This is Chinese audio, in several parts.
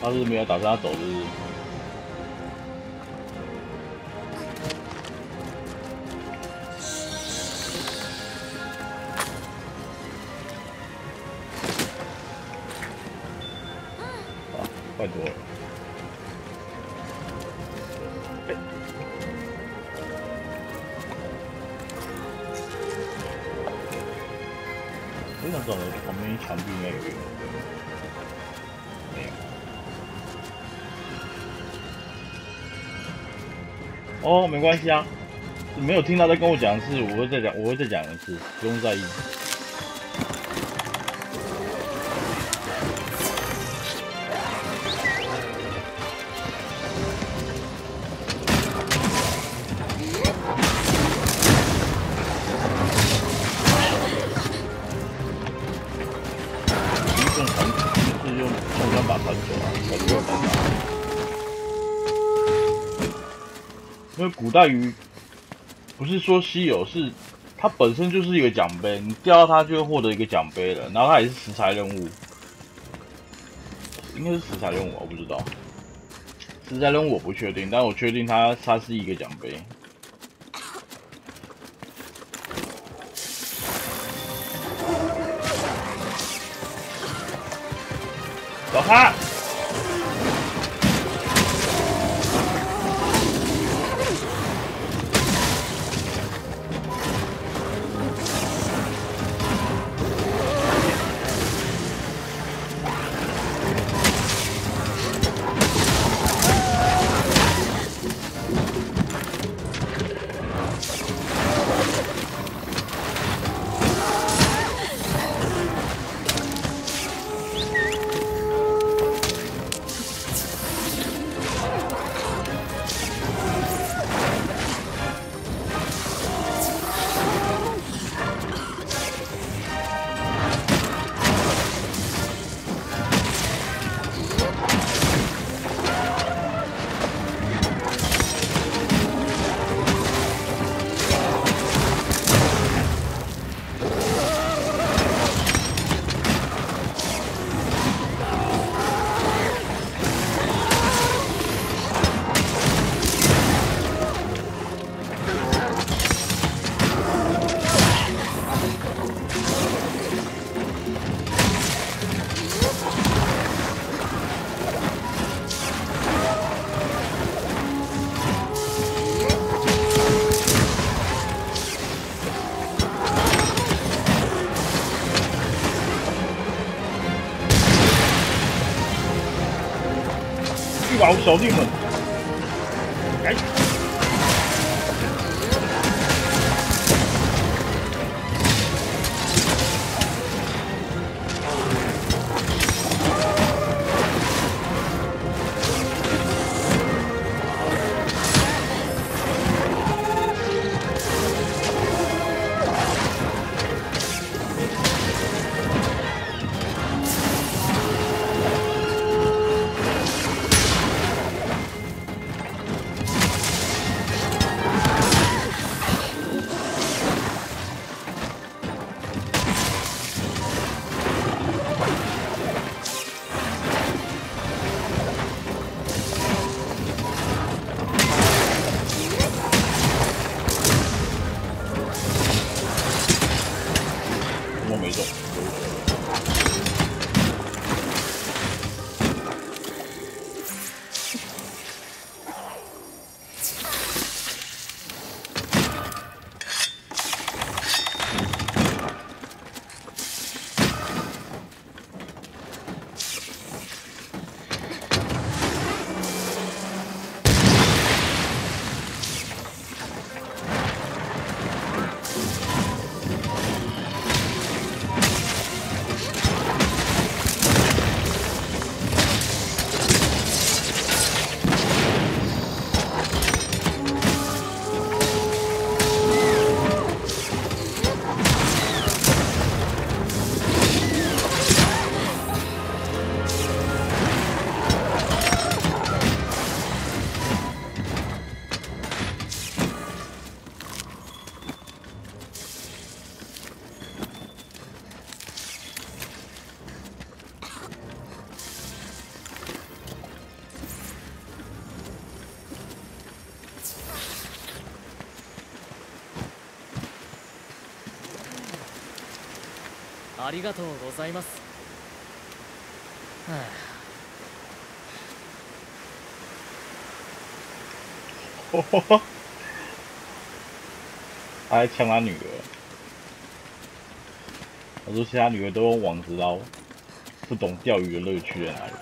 他是没有打算要走，就是。没关系啊，没有听到在跟我讲一次，我会再讲，我会再讲一次，不用在意。在于不是说稀有，是它本身就是一个奖杯，你钓到它就会获得一个奖杯了，然后它也是食材任务，应该是食材任务，我不知道。食材任务我不确定，但我确定它它是一个奖杯。找他。小弟们，ありがとうございますはあ他还抢他女儿，他说其他女儿都用网子捞，不懂钓鱼的乐趣在哪里。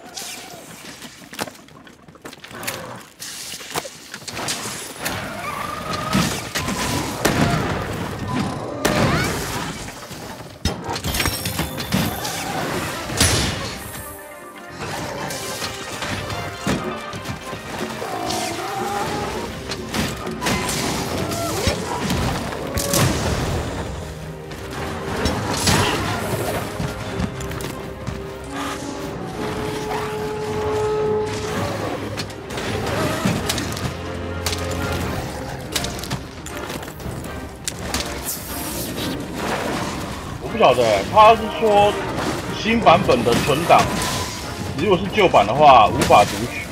他是说新版本的存档，如果是旧版的话无法读取。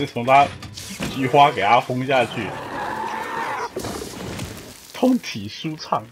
就从他菊花给他轰下去，通体舒畅。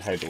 这毒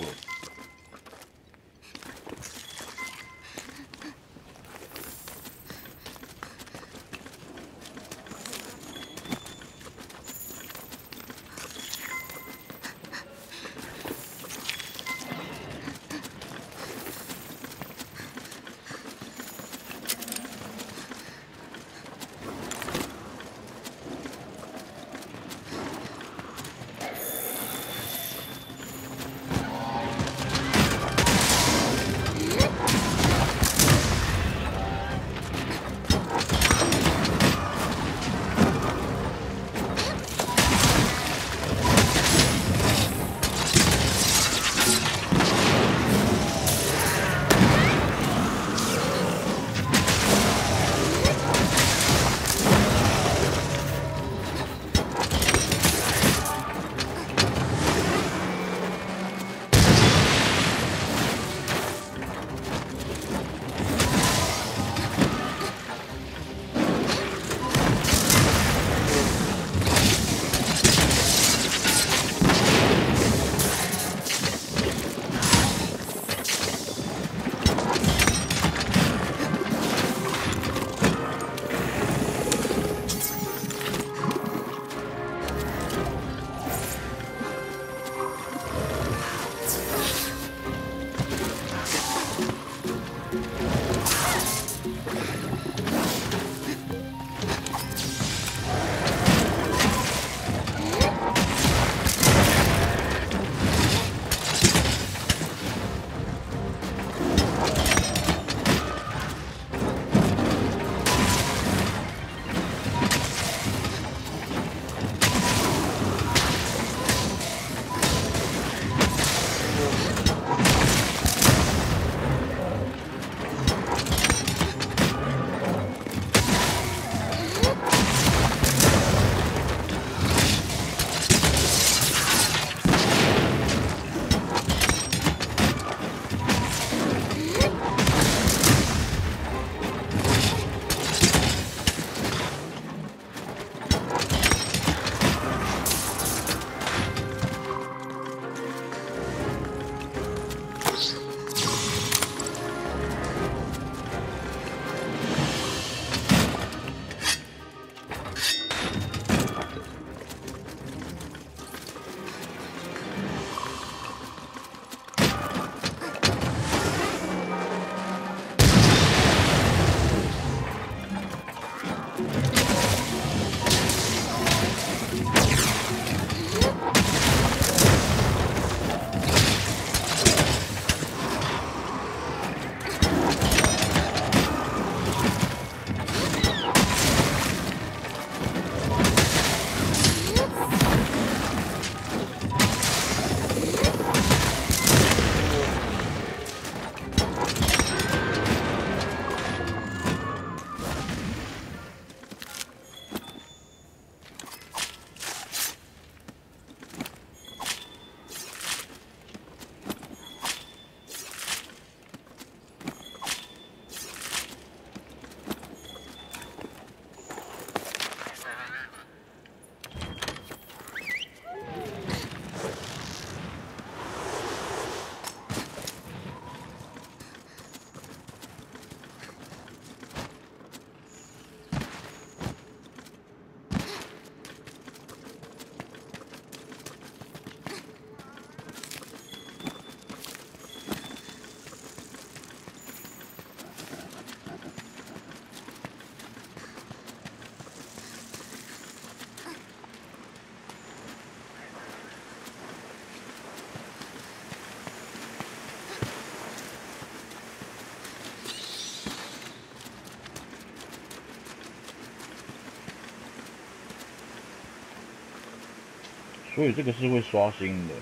所以这个是会刷新的，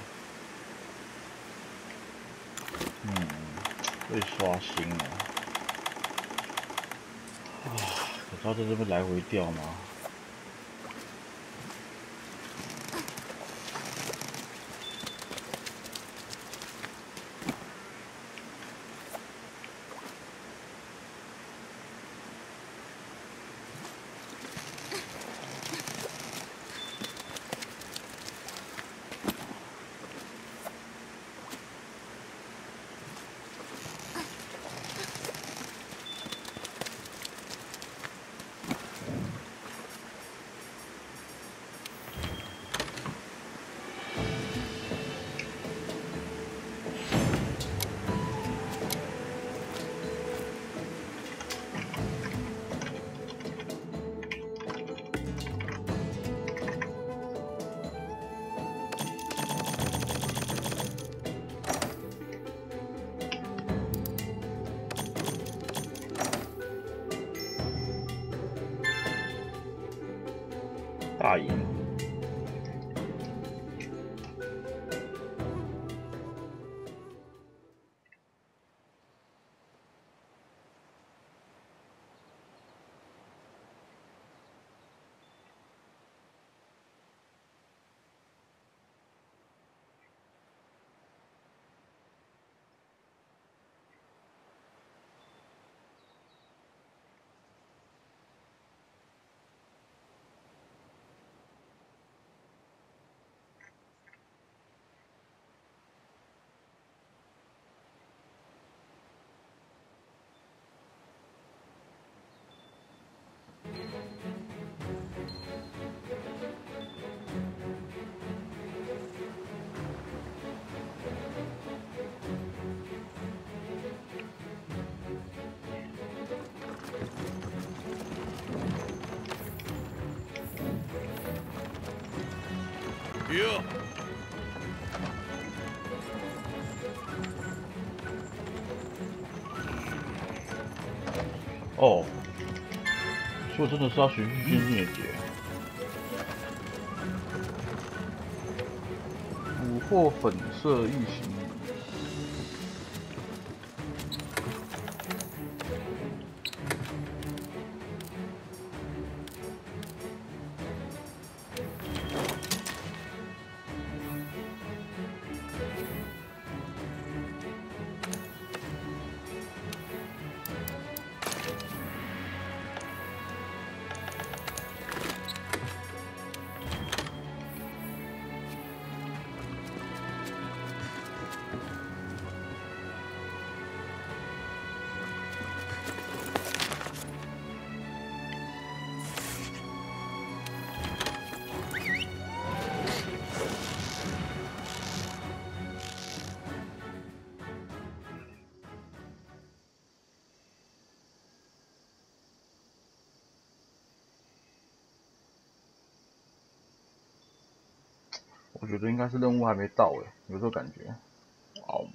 嗯，会刷新啊。啊，可知道在这边来回掉吗？真的是要循序渐进的解。捕获粉色异形但。是任务还没到，有时候感觉。哦，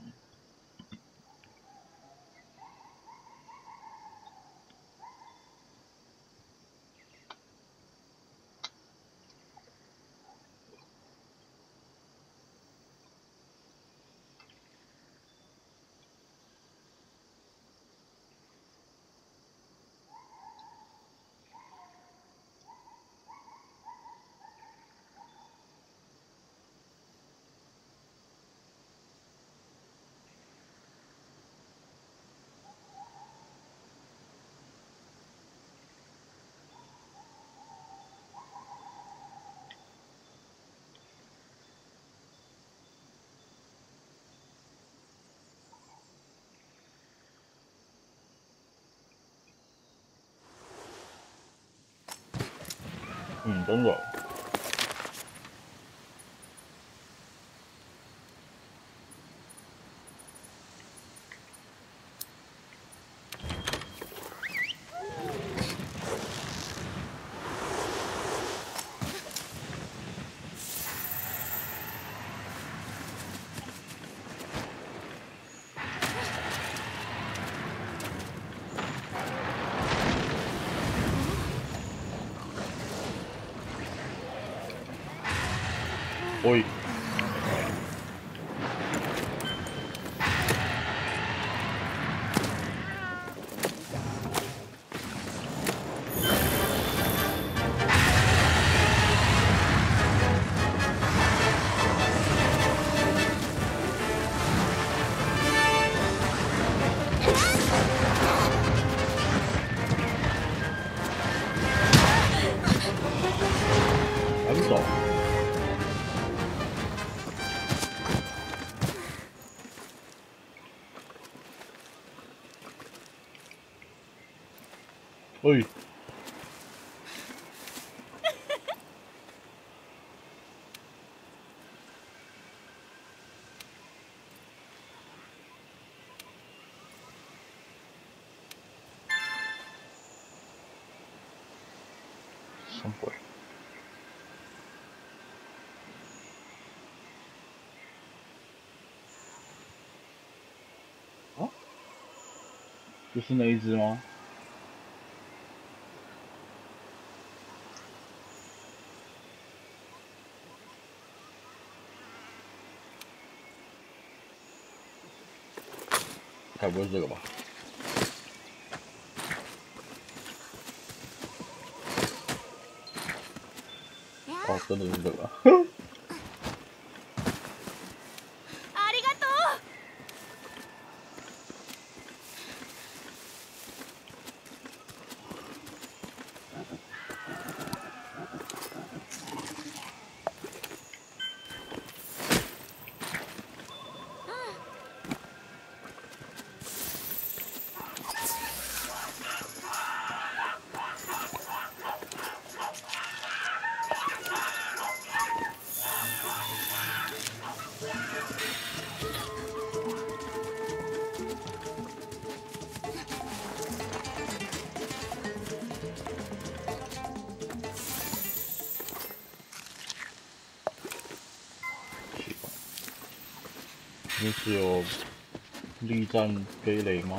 嗯，真的。啊？就是那一只吗？该不会是这个吧？的是这战飞雷吗？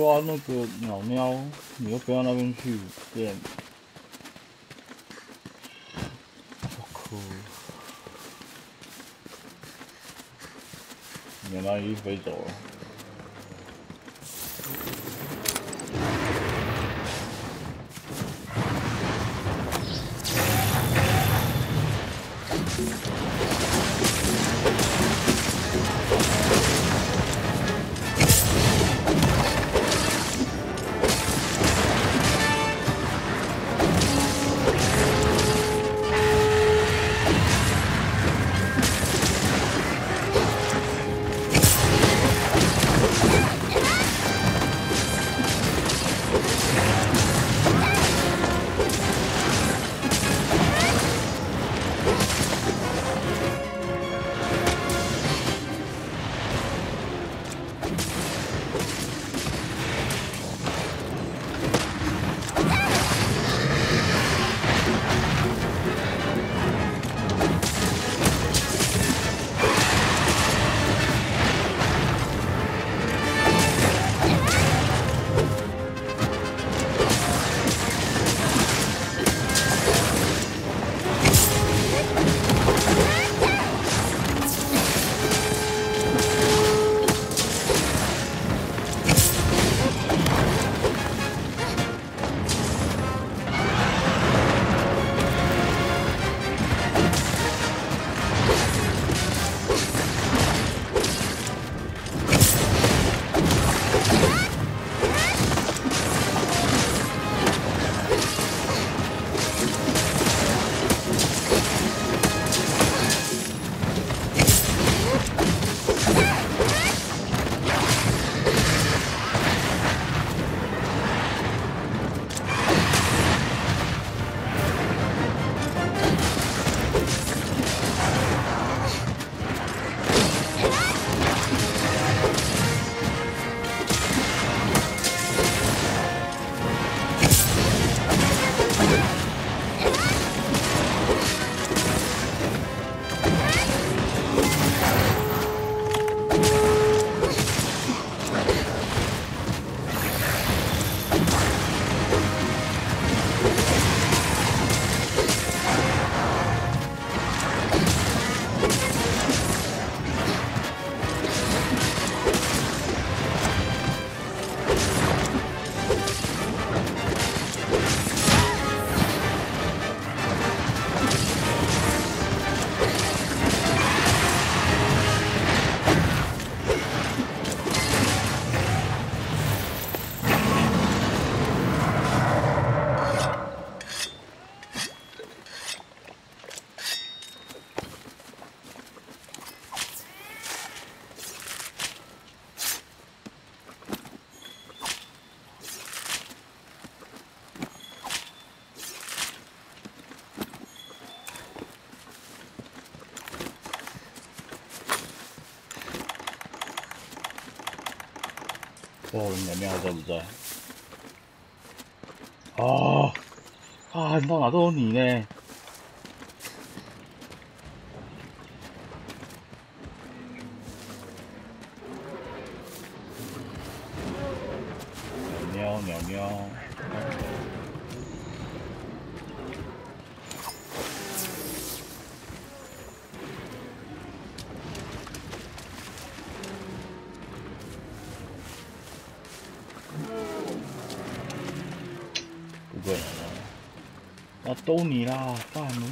抓那个鸟鸟，你又飞到那边去，变。我靠！鸟鸟已经飞走了。哦，你鸟还在不在？啊啊！你到哪都有你呢收，你啦！干，你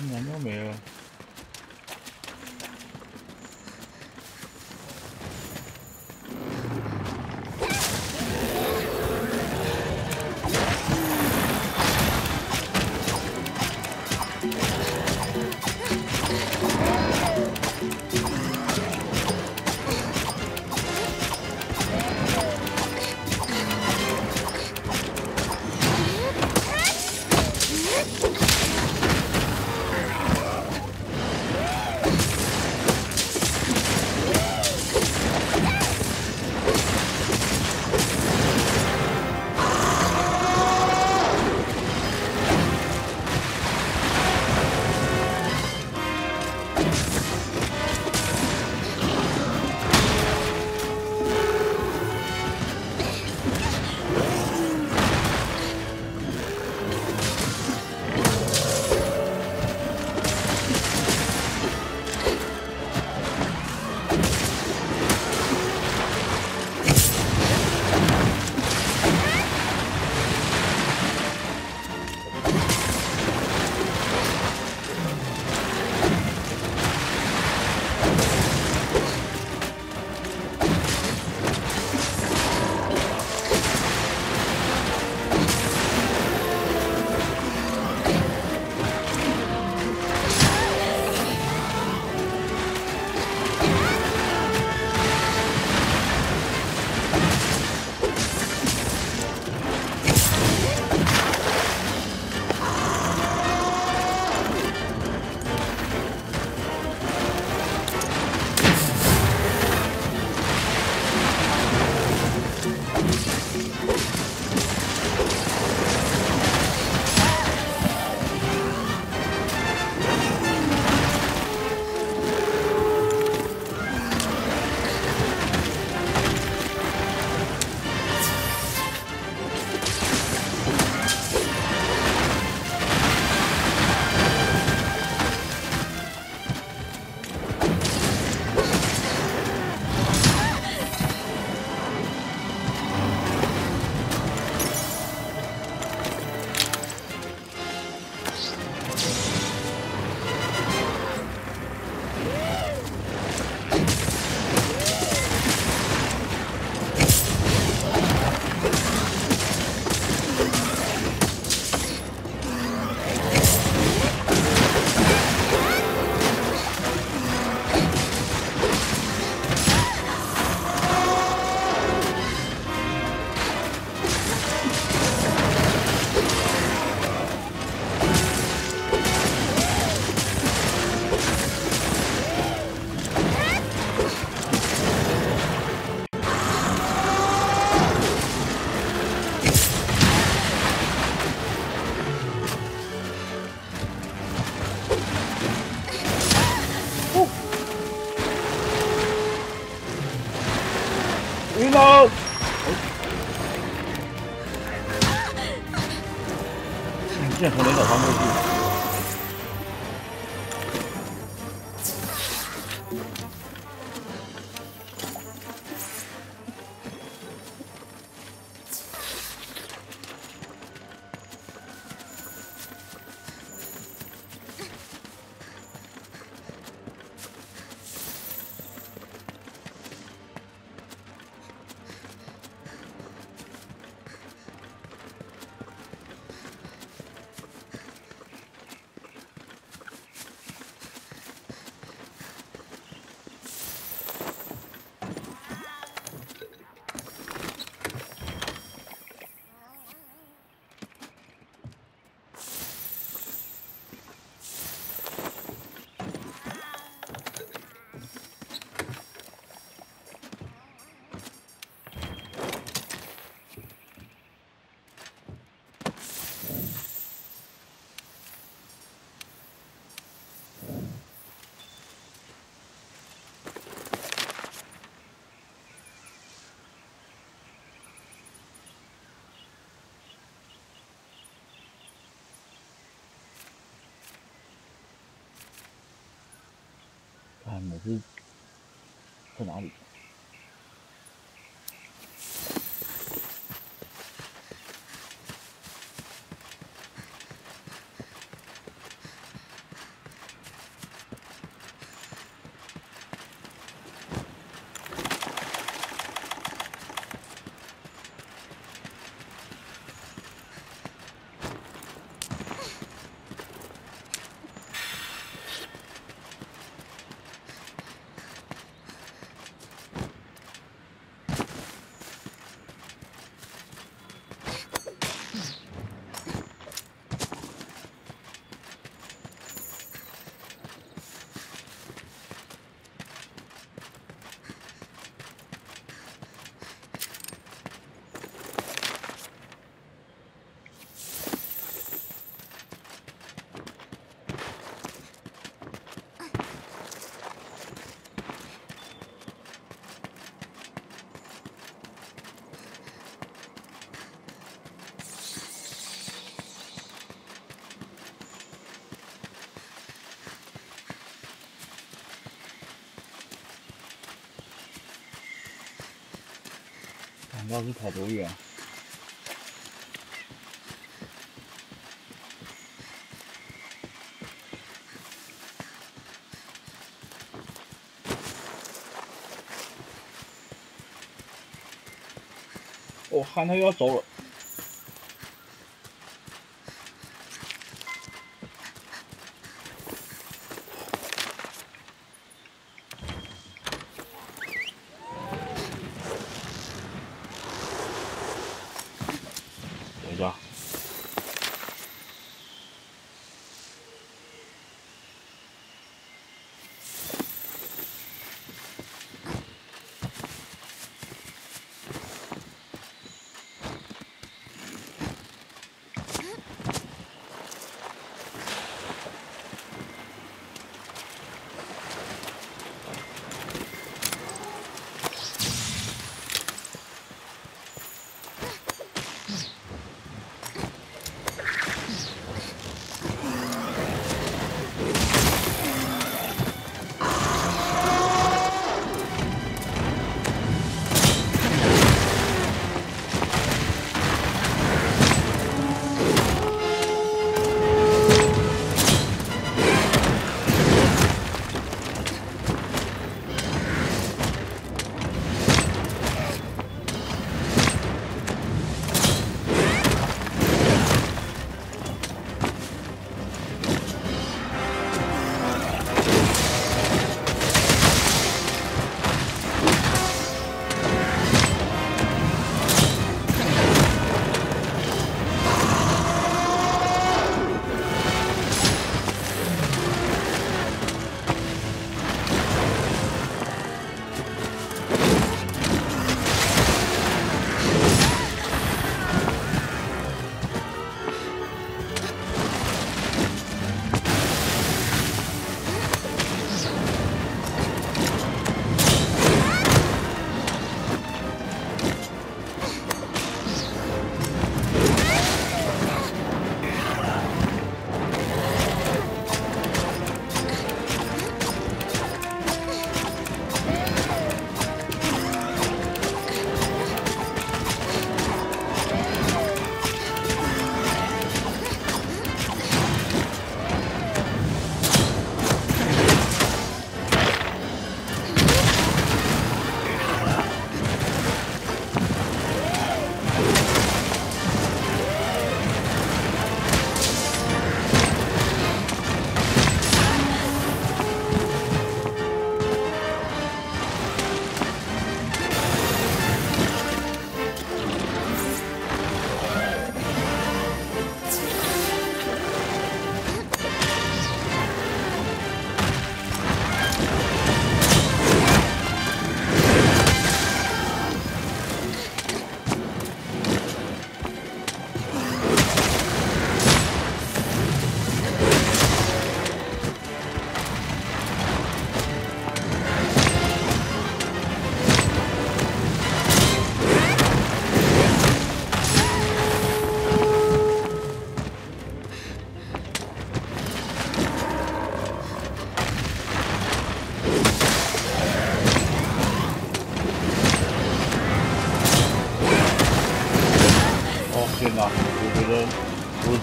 在哪里？那是跑多远。我看他要走了。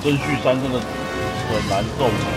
真续山真的很难受。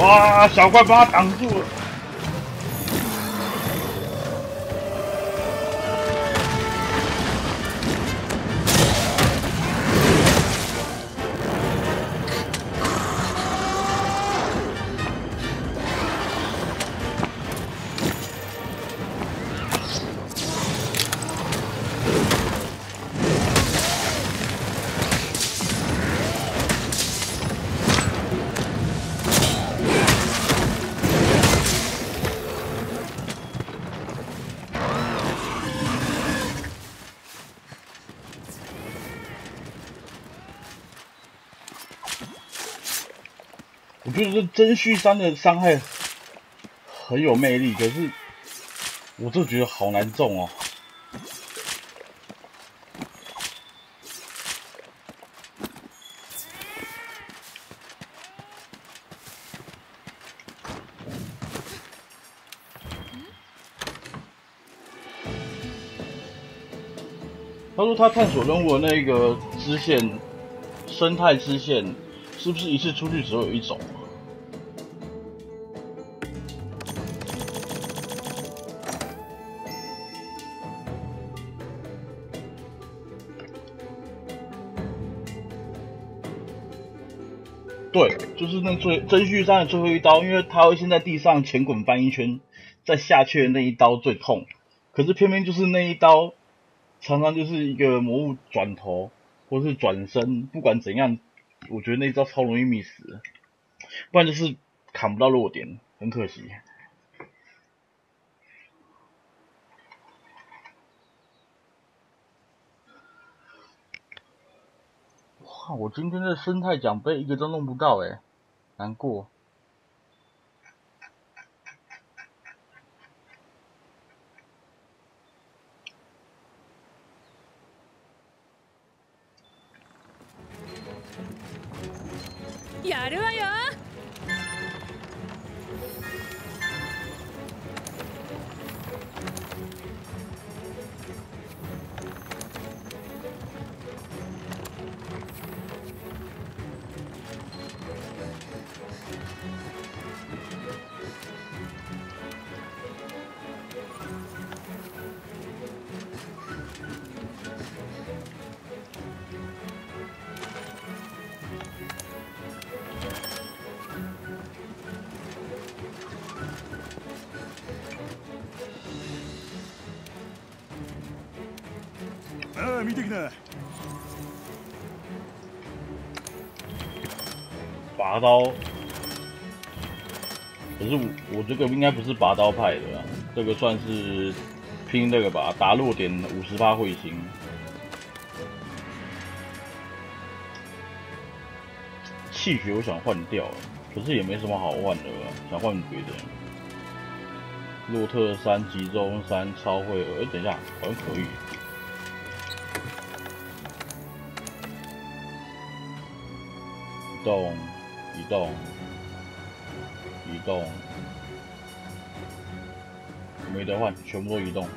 哇，小怪把他挡住了。真虚三的伤害很有魅力，可是我就觉得好难中哦。他说他探索任务那个支线，生态支线，是不是一次出去只有一种？对，就是那最真续山的最后一刀，因为他会先在地上前滚翻一圈，再下去的那一刀最痛。可是偏偏就是那一刀，常常就是一个魔物转头或是转身，不管怎样，我觉得那一招超容易 miss，不然就是砍不到弱点，很可惜。我今天的生态奖杯一个都弄不到哎难过。刀，可是我我这个应该不是拔刀派的、这个算是拼那个吧，打弱点五十八彗星。气血我想换掉，可是也没什么好换的啊，想换别的。洛特三、集中三、超会二，哎、等一下，好像可以。移动，移动，移动，没得换，全部都移动。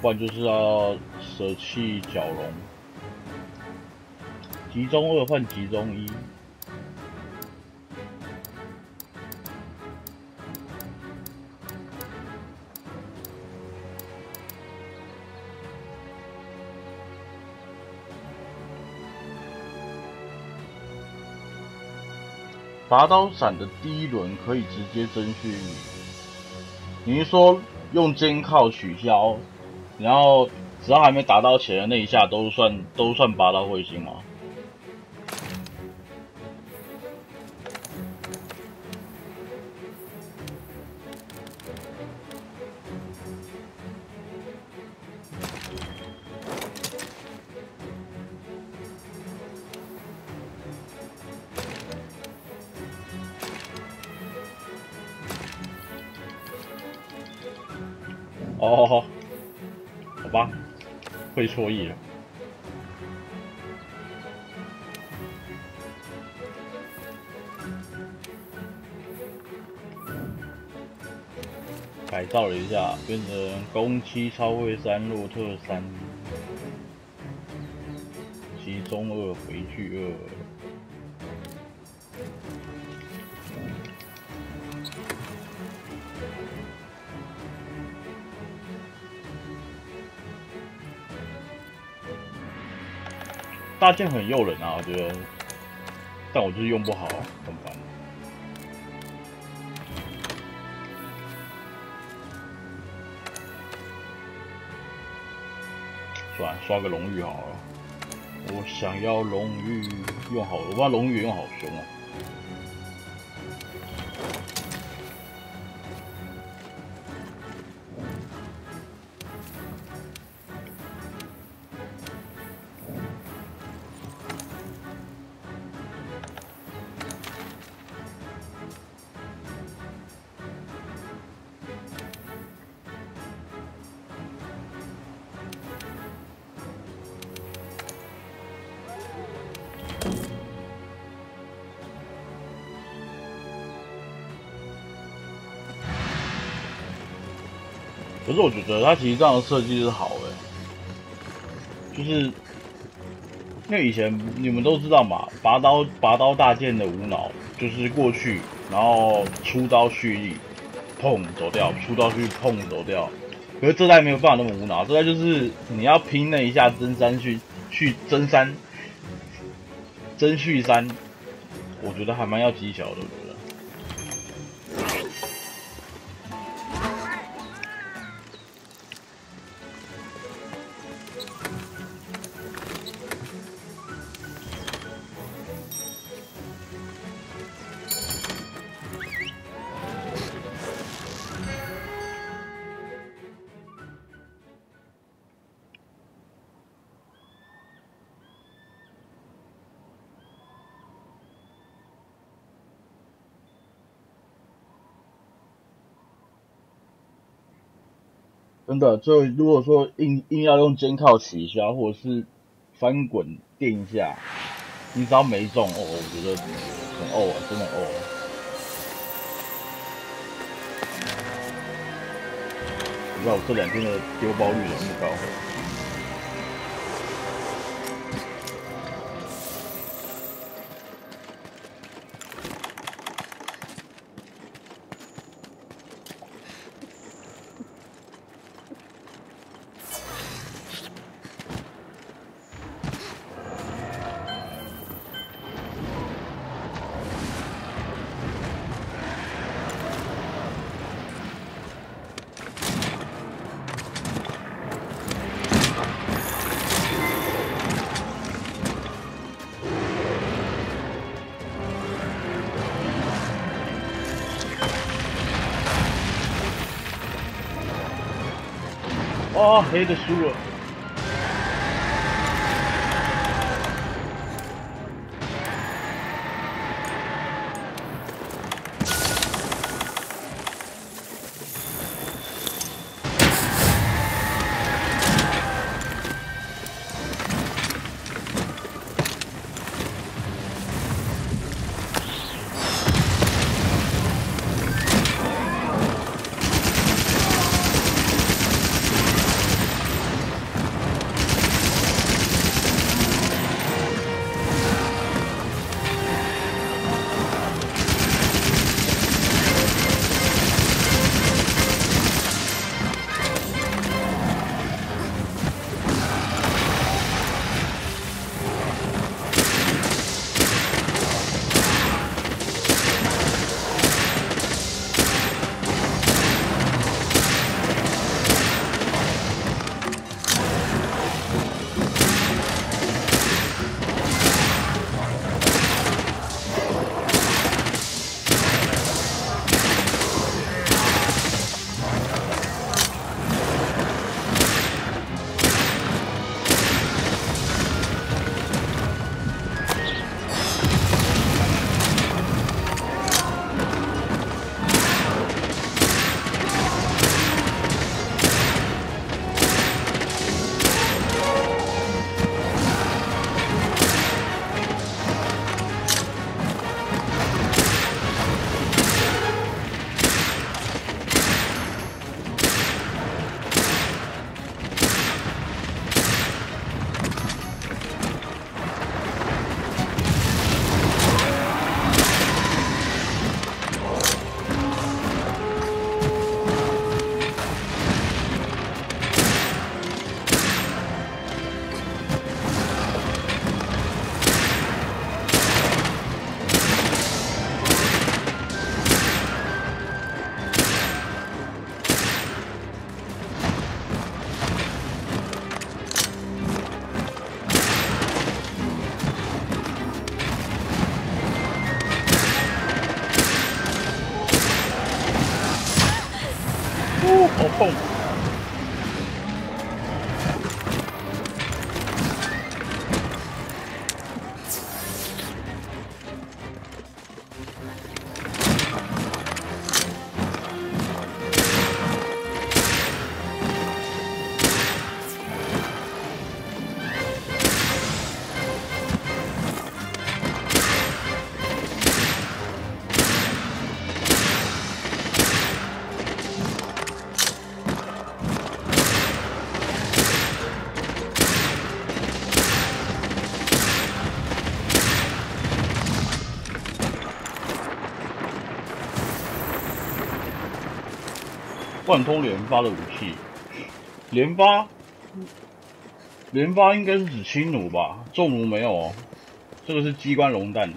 不然就是要舍弃角龙，集中二换集中一。拔刀斩的第一轮可以直接征蓄你，你是说用肩靠取消，然后只要还没打到前的那一下都算都算拔刀彗星吗？会错意了。改造了一下，变成攻七超会三路特三，其中二回去二。大剑很诱人啊，我觉得，但我就是用不好，很烦。算了，刷个龙玉好了。我想要龙玉用好，我把龙玉用好凶啊。是我觉得它其实这样的设计是好的，就是因为以前你们都知道嘛，拔刀拔刀大剑的无脑就是过去，然后出刀蓄力，砰走掉，出刀去碰走掉。可是这代没有办法那么无脑，这代就是你要拼那一下真三去去真三真续三，我觉得还蛮要技巧的，就如果说硬硬要用肩靠起一下，或者是翻滚垫一下，你只要没中哦，我觉得很哦，真的哦。你知道我这两天的丢包率有那么高。哦，黑的输了。贯通连发的武器，连发，连发应该是指轻弩吧？重弩没有哦，这个是机关龙弹。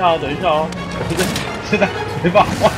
一下哦，等一下哦，不是，现在没办法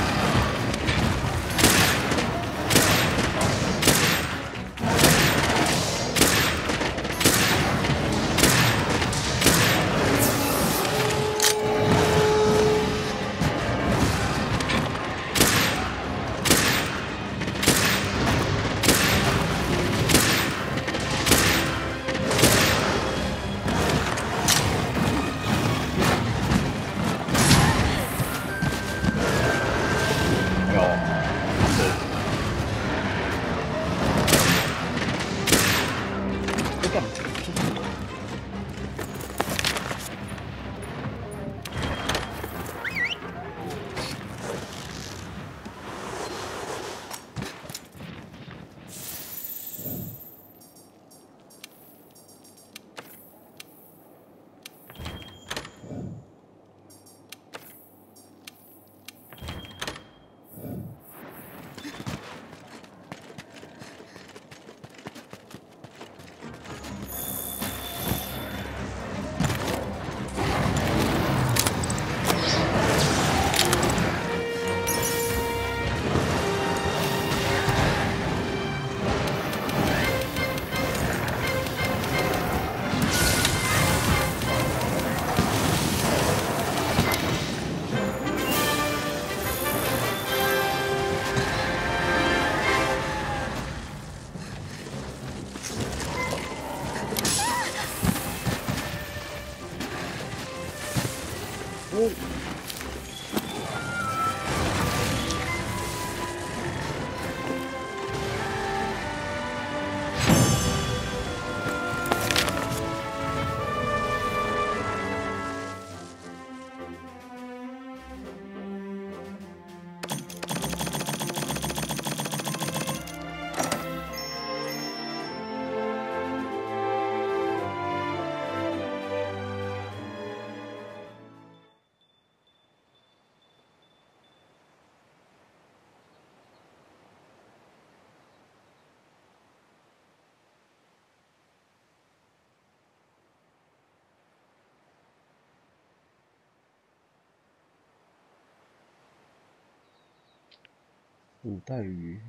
五带鱼。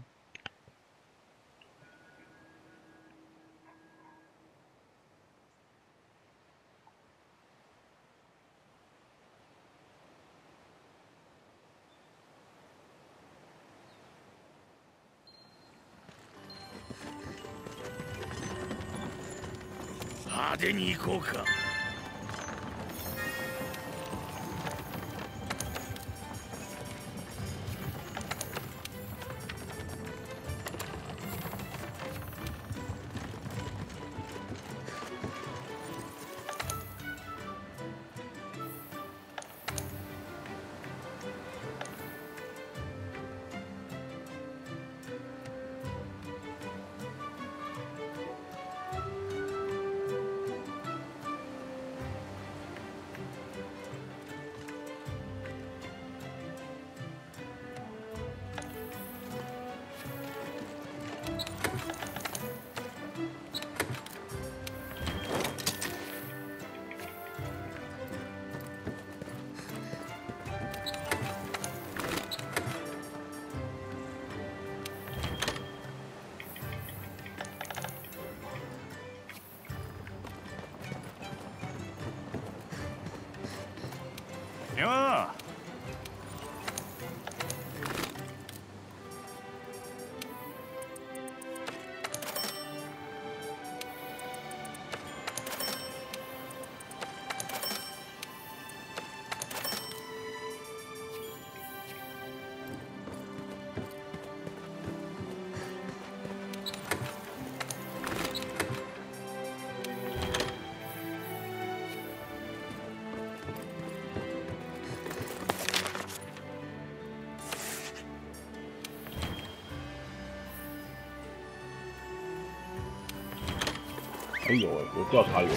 派手に行こうか 有，有调查有。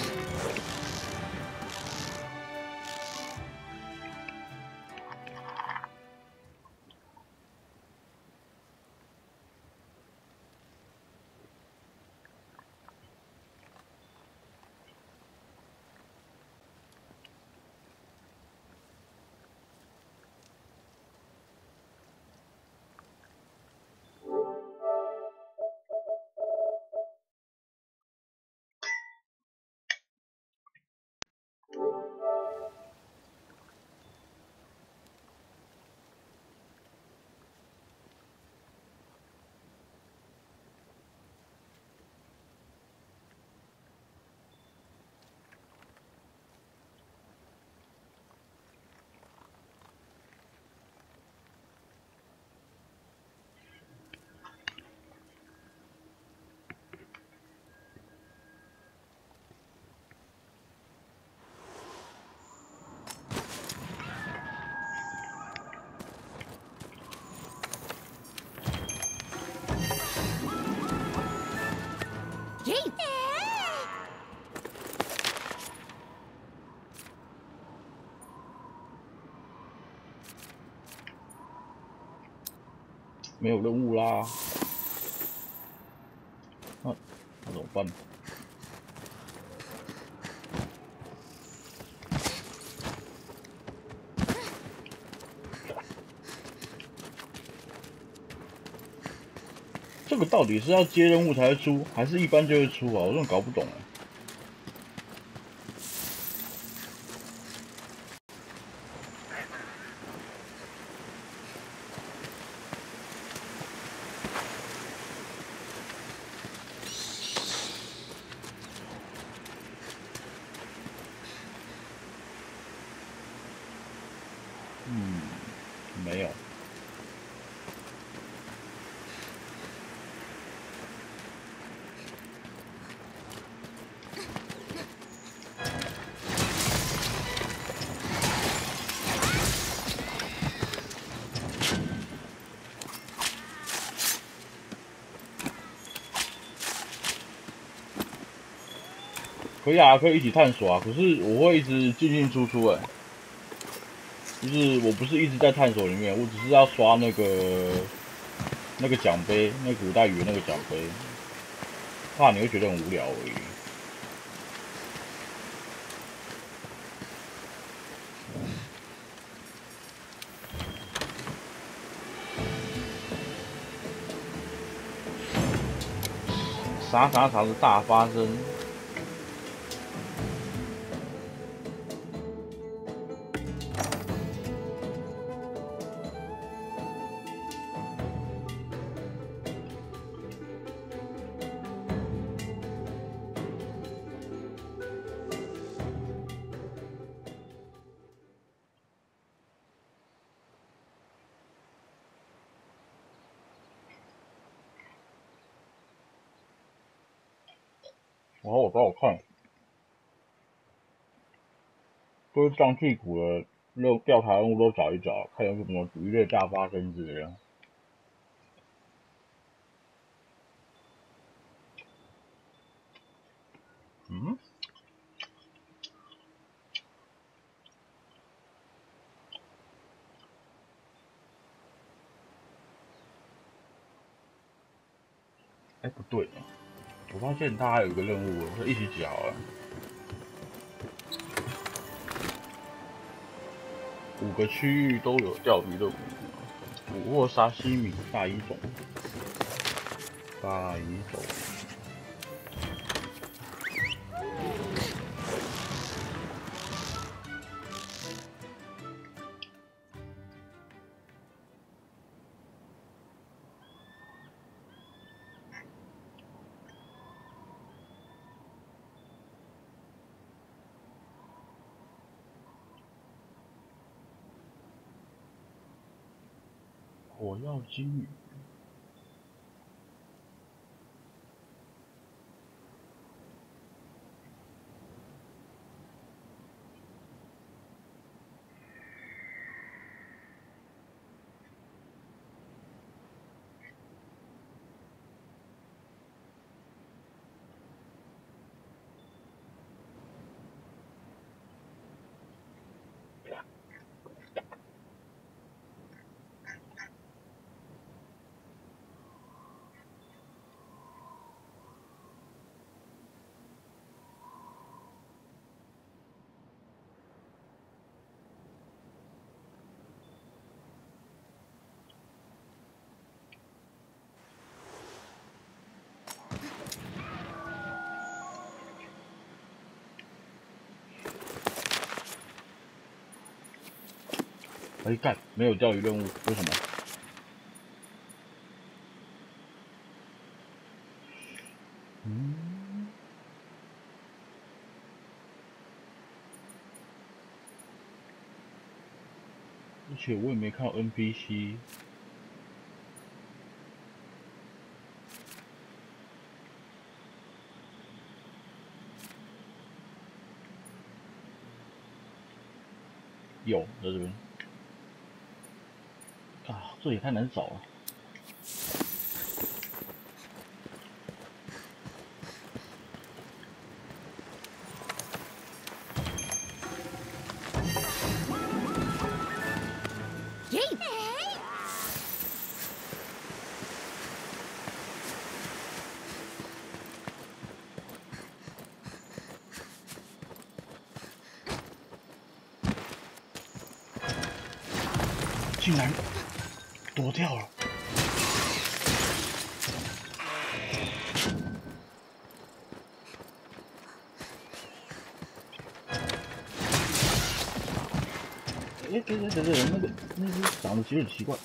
没有任务啦，那那怎么办？这个到底是要接任务才会出，还是一般就会出啊？我真的搞不懂哎没有。可以啊，可以一起探索啊。可是我会一直进进出出哎、就是我不是一直在探索里面，我只是要刷那个那个奖杯，那古代语的那个奖杯，怕你会觉得很无聊而已。啥啥啥的大发生。就是上屁股的任调查任务都找一找，看有什么娱乐大发生之类的。嗯？哎，不对。我发现他还有一个任务，我说一起讲好了。五个区域都有钓鱼的捕获沙西米大鱼种，大鱼种。Junior 药金鱼。哎干，没有钓鱼任务，为什么？嗯，而且我也没看到 NPC。有在这边。这也太难找了。只长得有点奇怪。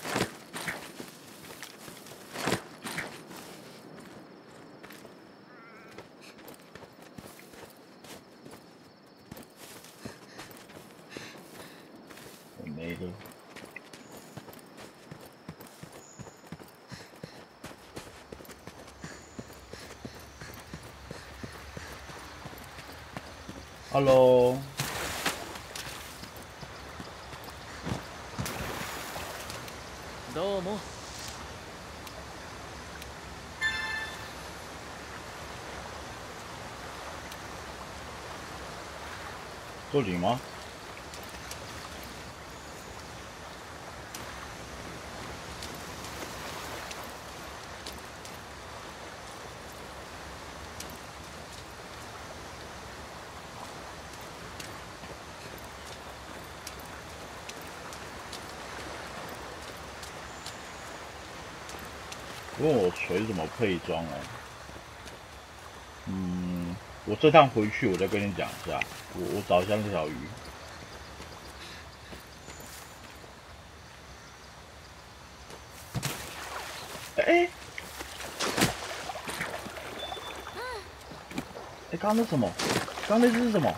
我没了。Hello，这里吗？问我锤怎么配装哦？嗯，我这趟回去我再跟你讲一下，我我找一下那条鱼。哎、哎，刚刚那什么？刚刚那只是什么？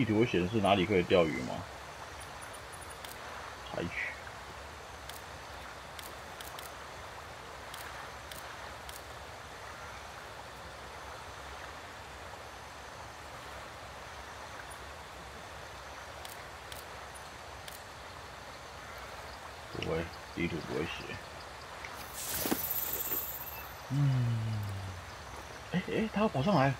地图会显示哪里可以钓鱼吗？采取。不会，地图不会写。嗯，哎哎，他要跑上来。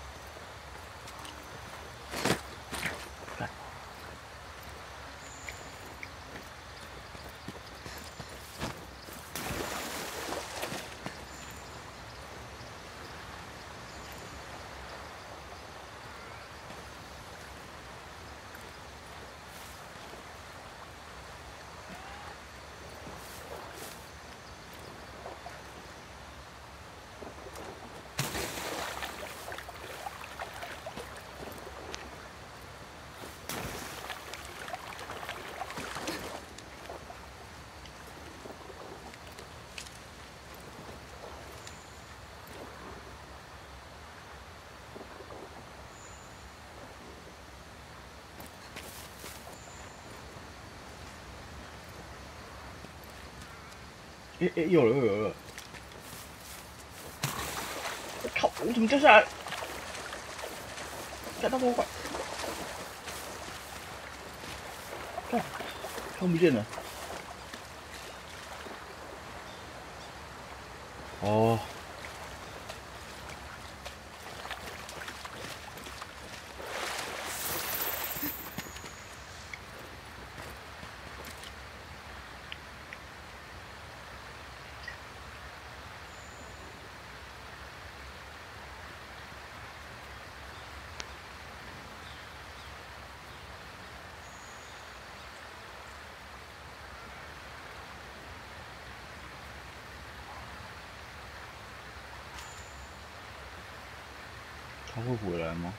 哎哎，有了有了有了！我靠，我怎么掉下来？干他多快！看，看不见了。哦。他会回来吗？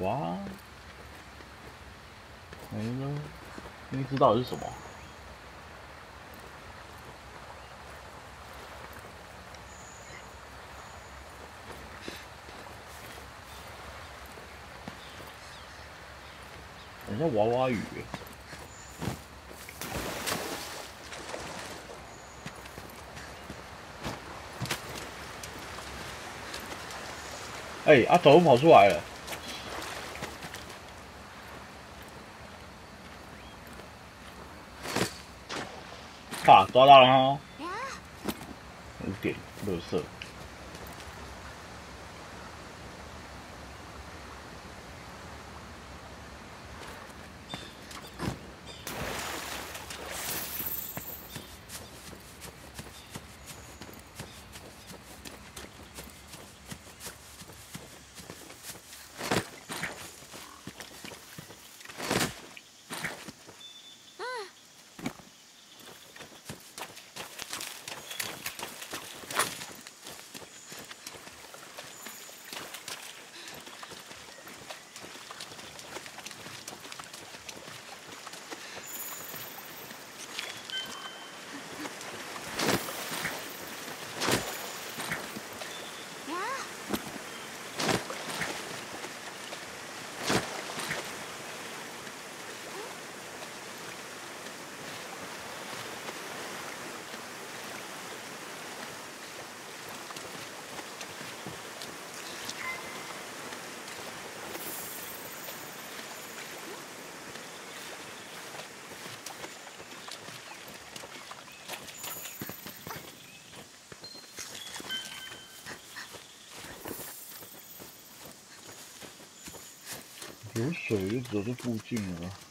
哇，没了，那知道是什么？很像娃娃鱼。哎、啊，走路跑出来了。哈，抓到了哈！五点，乐色。有水就走这附近了。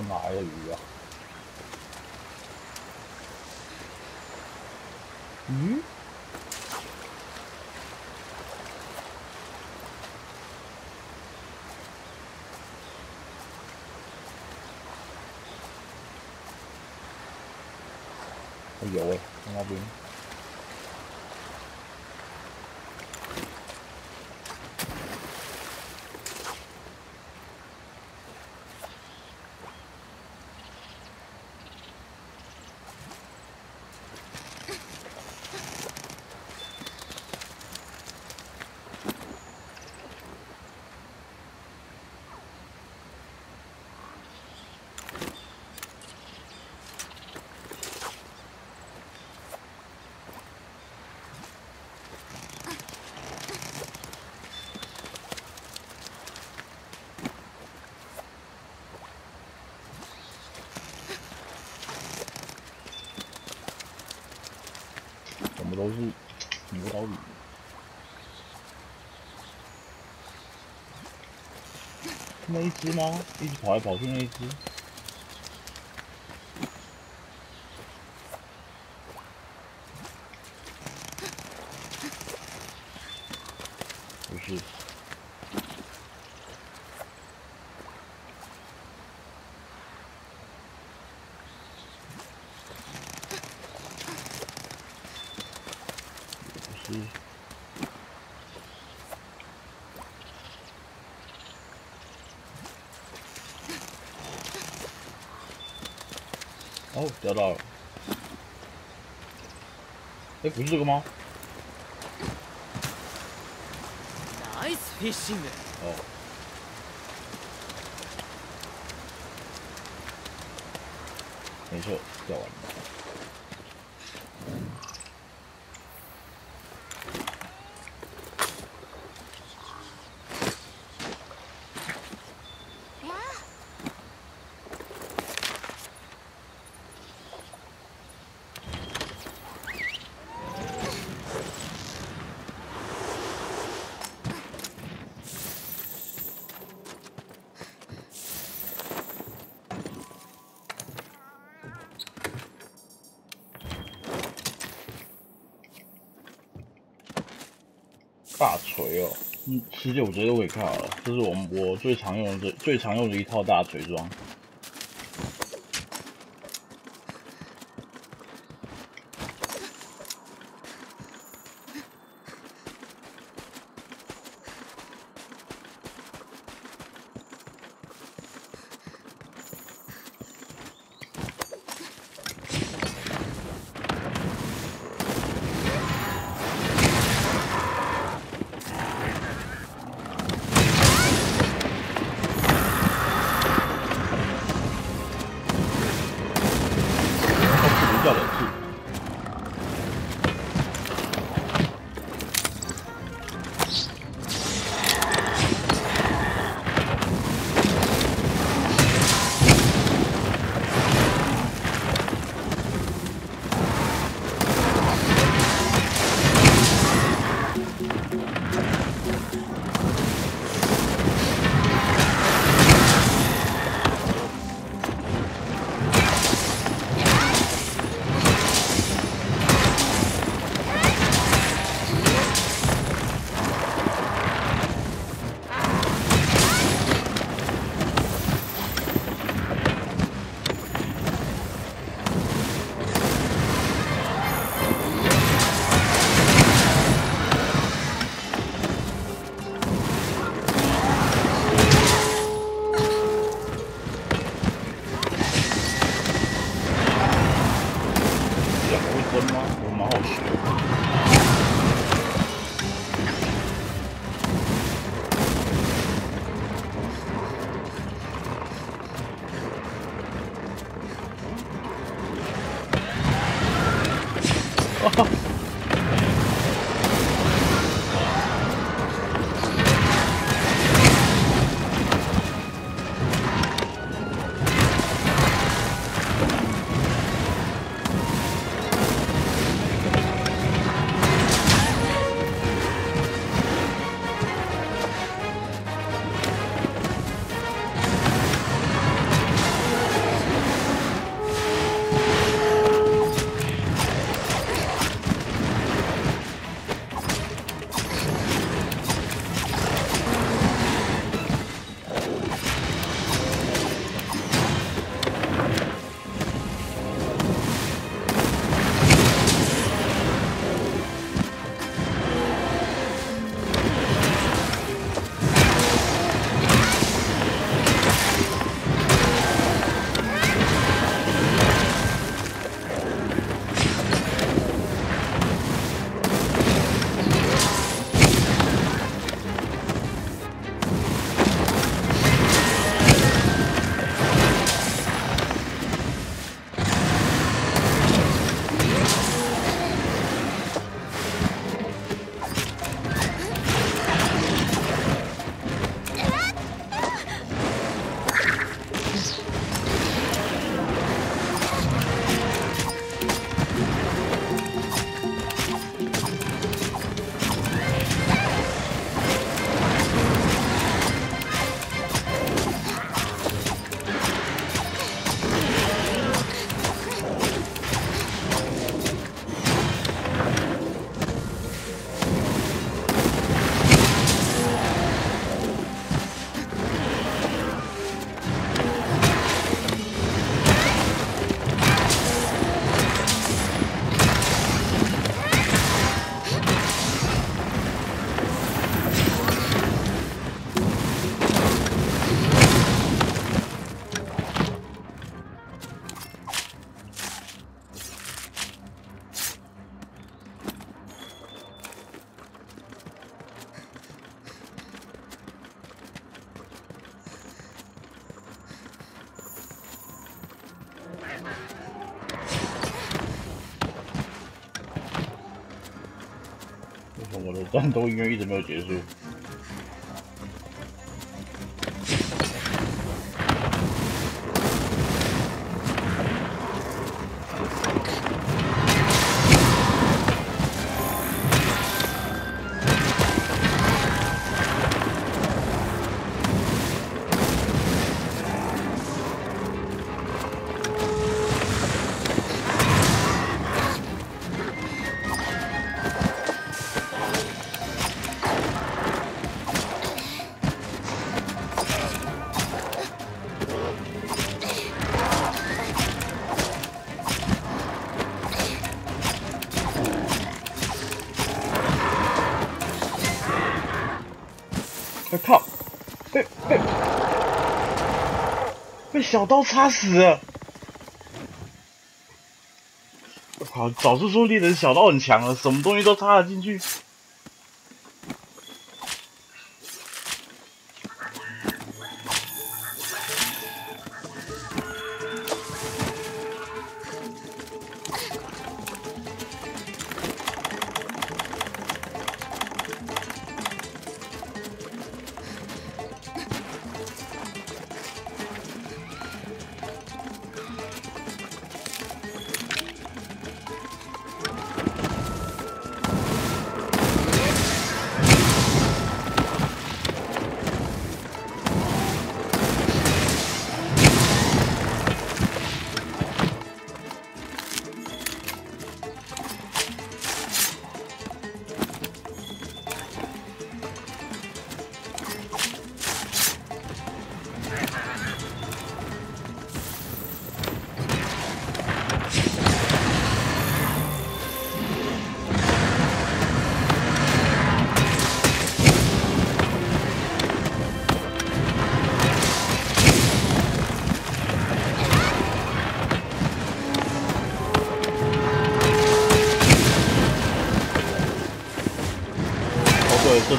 到哪来的鱼啊？鱼？有哎、在那边。怎么都是牛刀鱼？那一只吗？一直跑来跑去那一只？哦，钓到了。哎，不是这个吗？ナイスフィッシング哦。没错，钓完了。世界，我觉得我也看好了，这是我们我最常用的最常用的一套大锤装。战斗音乐一直没有结束。小刀插死！我靠！早就说猎人小刀很强了，什么东西都插得进去。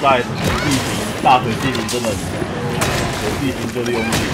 在地形大腿地形真的有地形就利用力。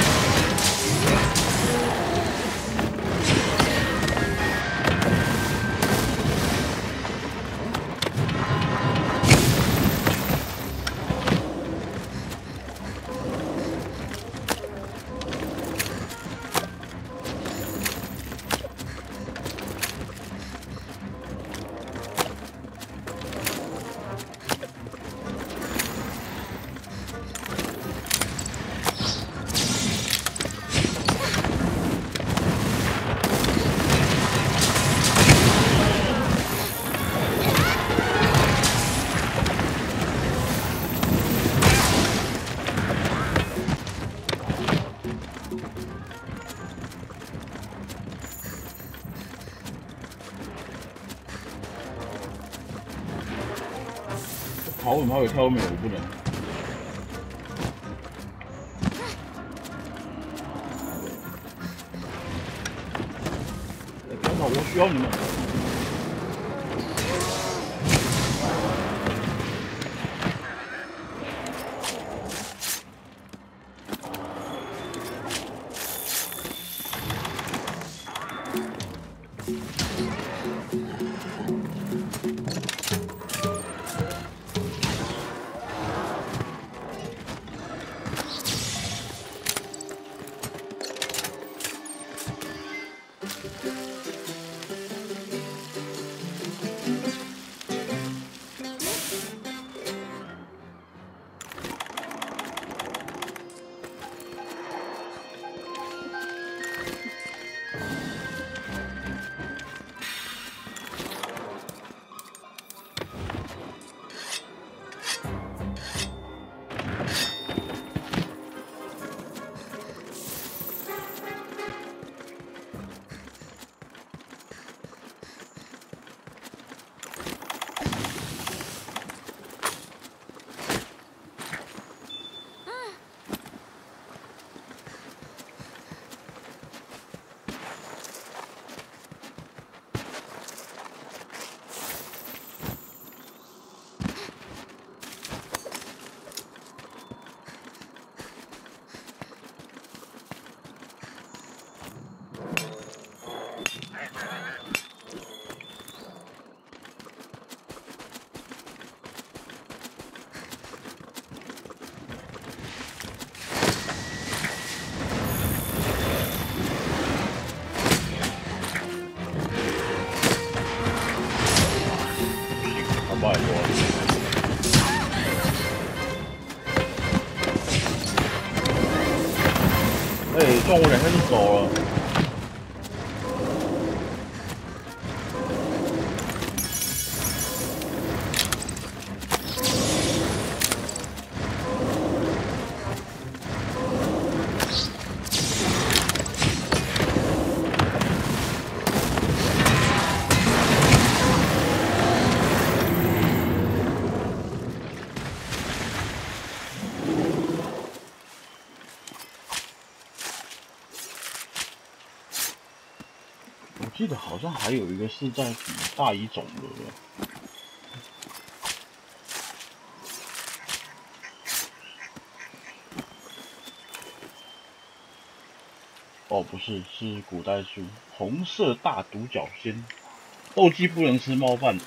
猫有跳后面我不能。哎，撞好像还有一个是在比大一种的。哦，不是，是古代书，红色大独角仙，斗鸡不能吃猫饭。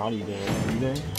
哪里的鱼呢？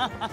哈哈。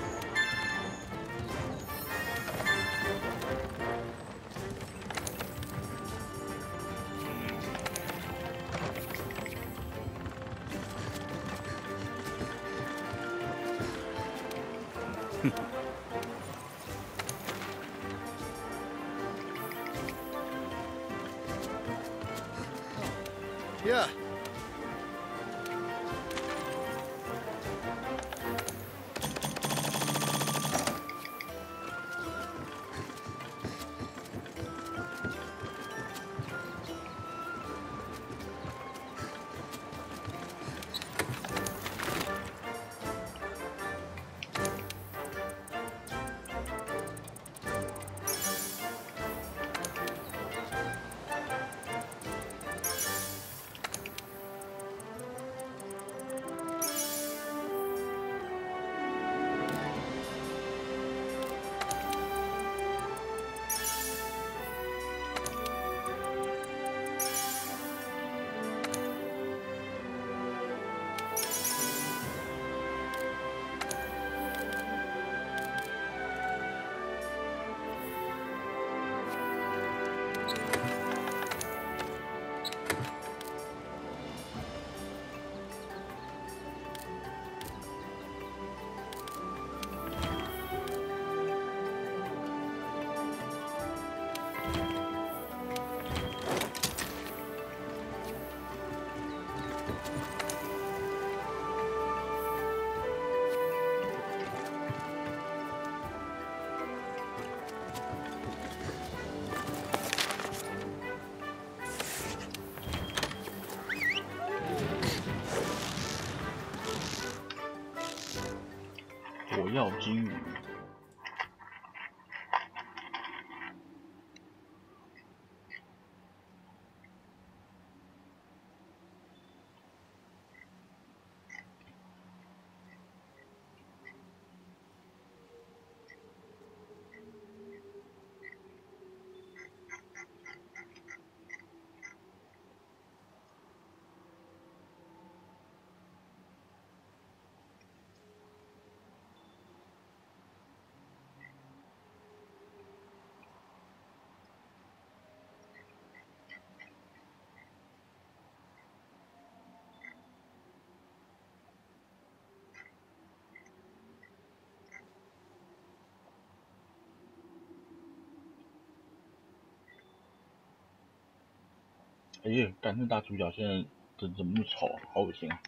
火药金鱼。哎呀，干那大主角现在怎怎么那么丑，好恶心！啊？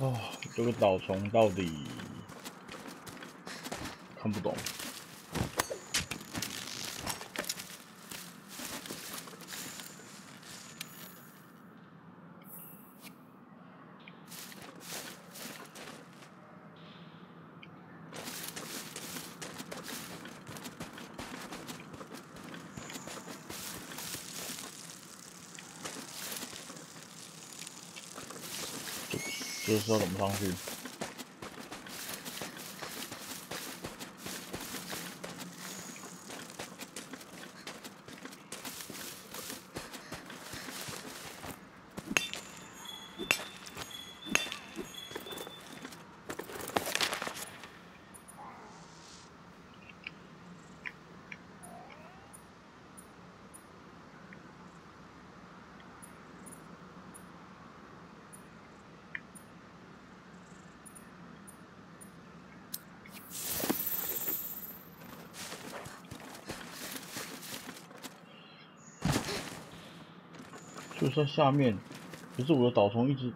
哦，这个岛虫到底看不懂。这时候怎么上去？在下面，可是我的导虫一直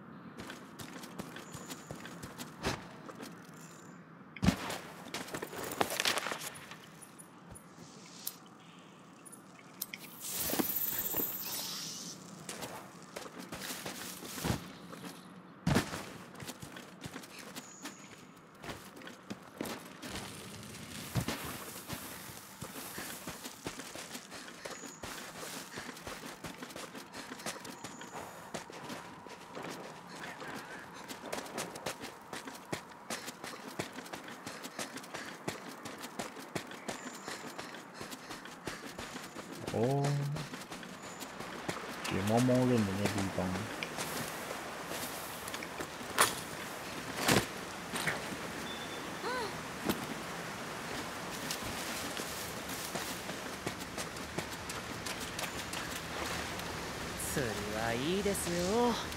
Oh. Get one more in and everything. Suri はいいですよ。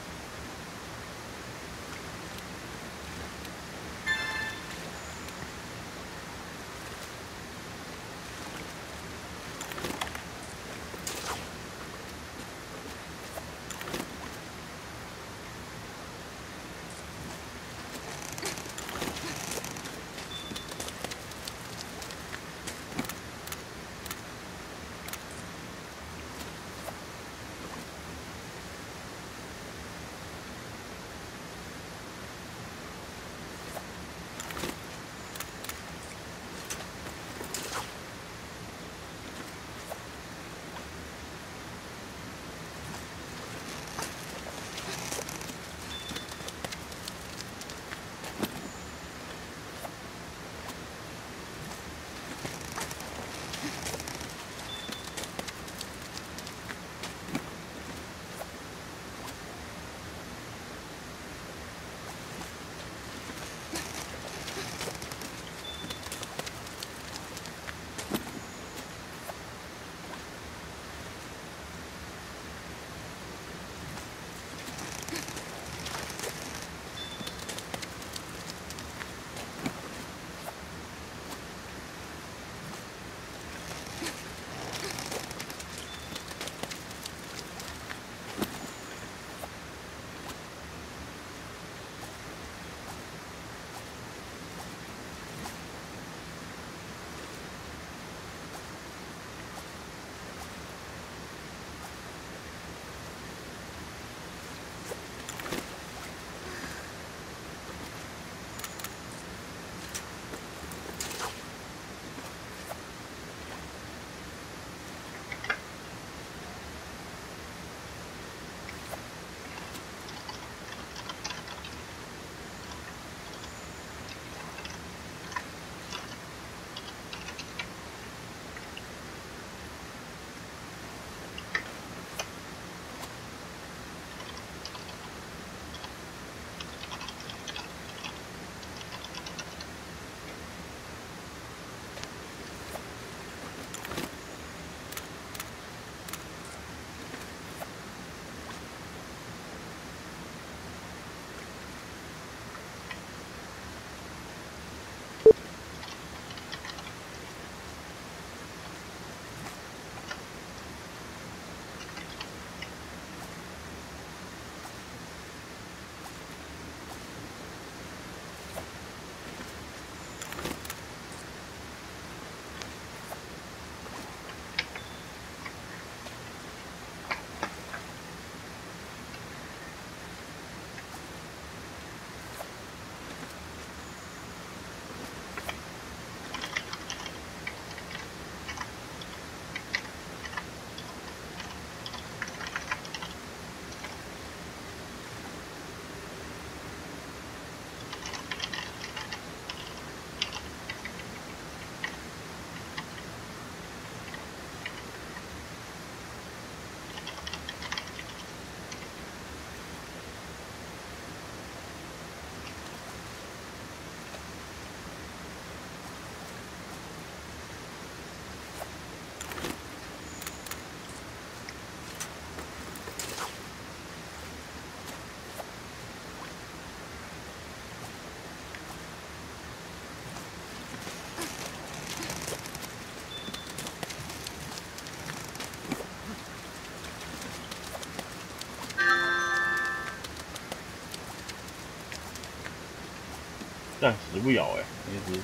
死不咬哎、一直。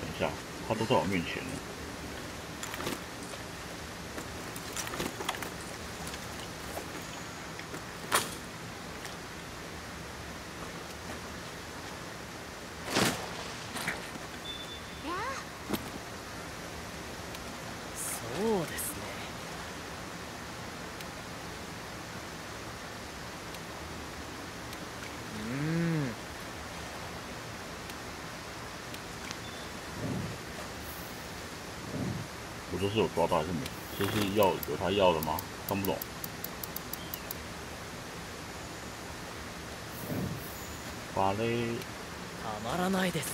等一下，它都在我面前。是要有他要的吗？看不懂。法雷たまらないですね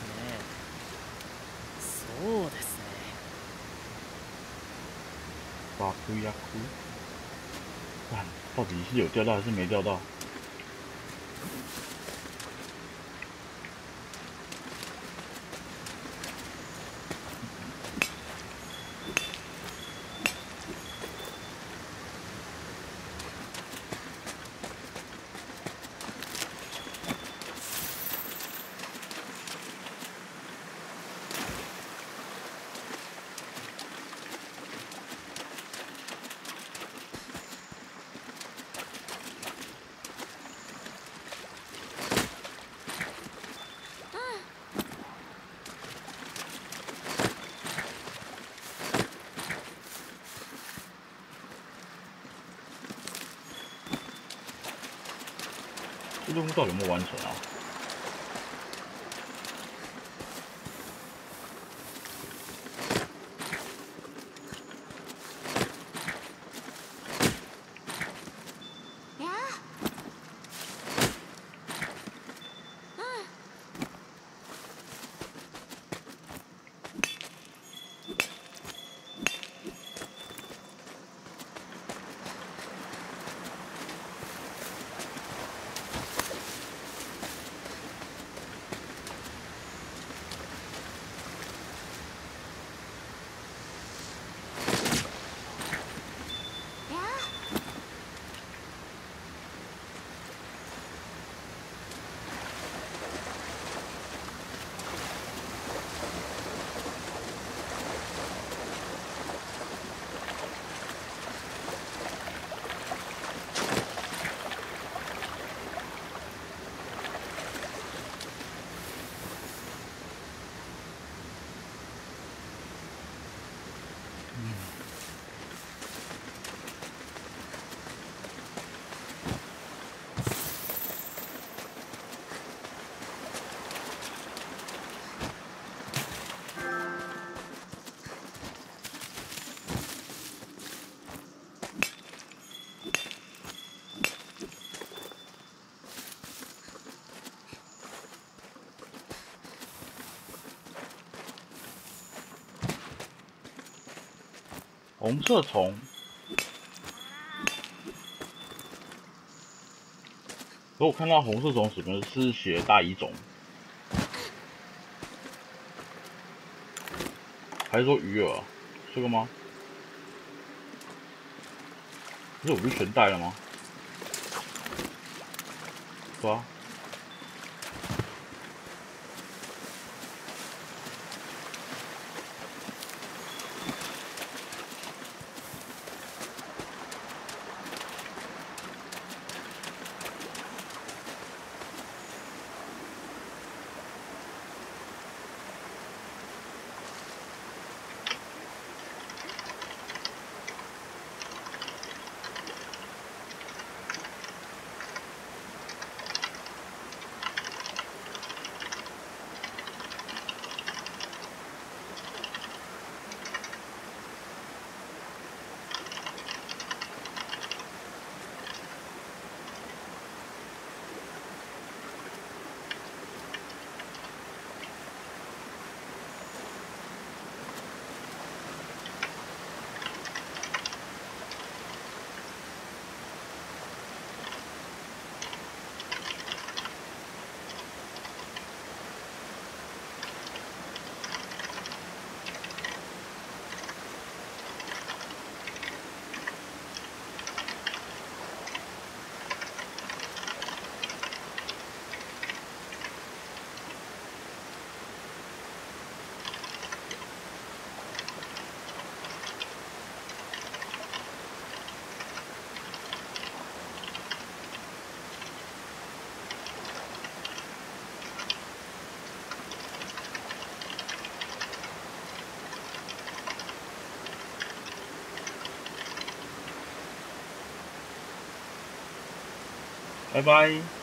そうですね巴库亚库，看到底是有钓到还是没钓到？ 知道有没有完成啊？やや红色虫。可我看到红色虫什么是写大乙种，还是说鱼饵？这个吗？不是我不是全带了吗？对啊。拜拜。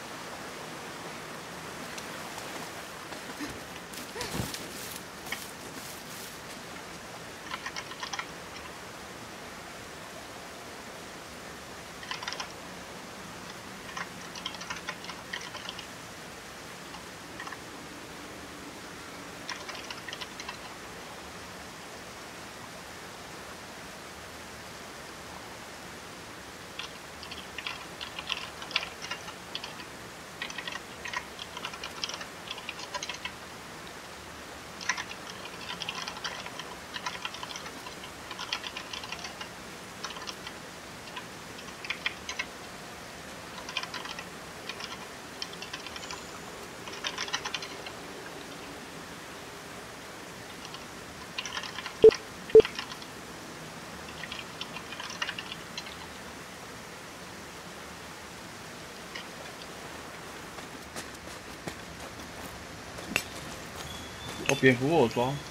蝙蝠我装。